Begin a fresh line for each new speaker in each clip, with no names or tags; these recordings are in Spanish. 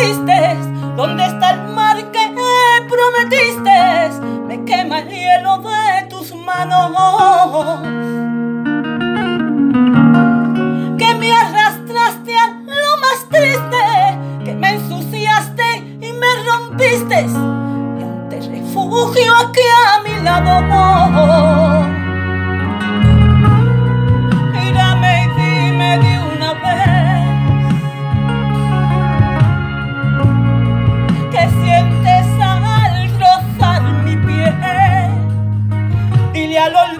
diste? ¿Dónde está el mar que prometiste? Me quema el hielo de tus manos. Que me arrastraste a lo más triste, que me ensuciaste y me rompiste. Y ante refugio aquí a mi lado. Al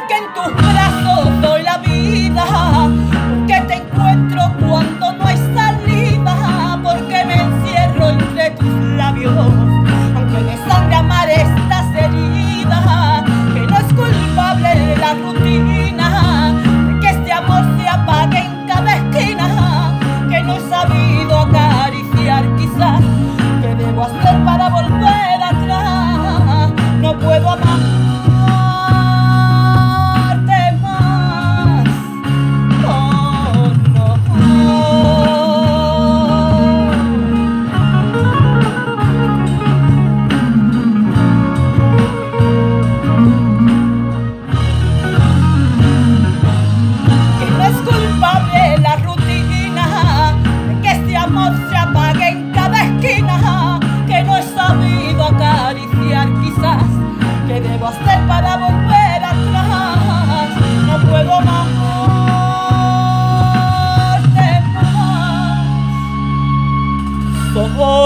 porque en tus brazos doy la vida, porque te encuentro cuando no hay salida, porque me encierro entre tus labios, aunque me sangre amar estas heridas, que no es culpable la rutina, de que este amor se apague en cada esquina, que no he sabido acariciar quizás debo hacer para volver atrás? No puedo amar. 哦